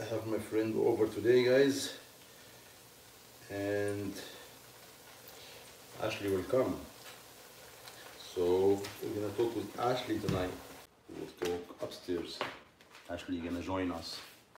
I have my friend over today, guys, and Ashley will come. So we're gonna talk with Ashley tonight. We'll talk upstairs. Ashley gonna join us.